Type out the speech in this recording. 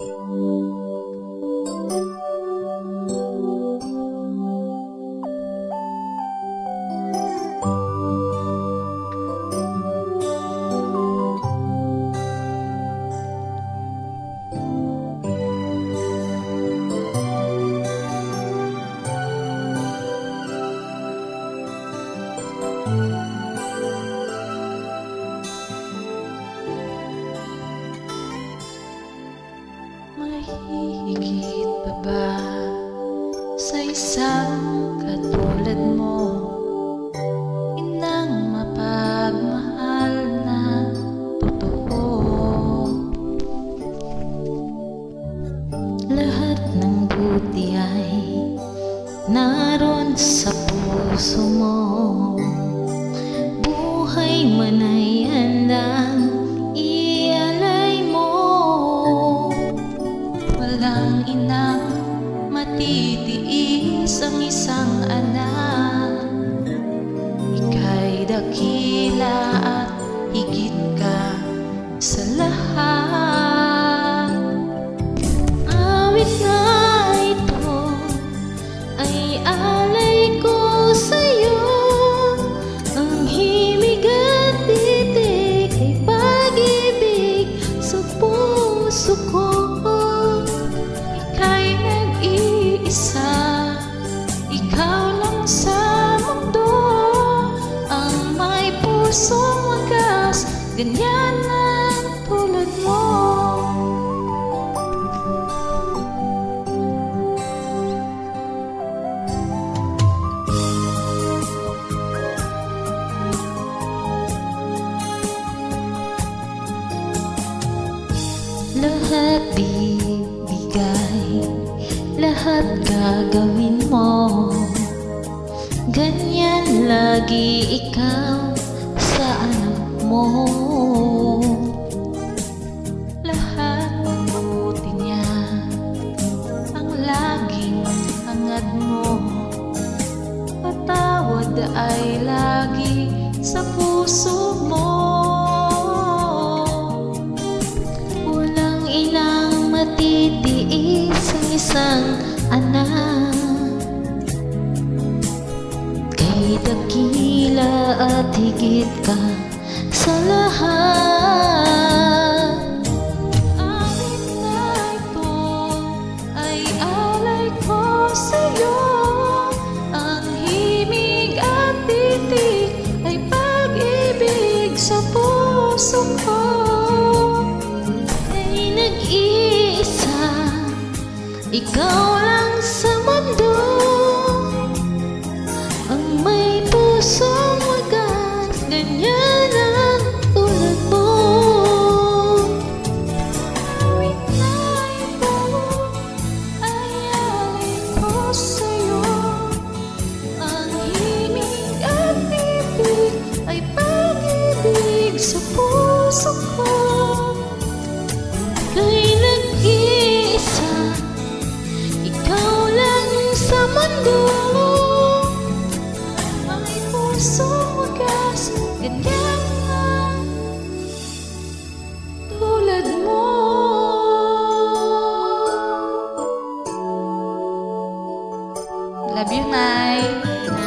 Música Mahigit pa ba sa isang katulad mo? Inang mapagmahal na totoo. Lahat ng buti ay naroon sa puso mo. Buhay man ay inang matitiis ang isang anak. Ika'y dakila Ganyan ang tulad mo. Lahat bibigay Lahat gagawin mo. Ganyan lagi ikaw sa anak mo. Lahat ng buti niya Ang laging hangad mo. Patawad ay lagi sa puso mo. Walang ilang matitiis ang isang anak. Kay dakila at higit ka sa lahat. Awit na ito ay alay ko sa'yo. Ang himig at titik ay pag-ibig sa puso ko. Ay nag-iisa Ikaw lang sa mundo La Burnai.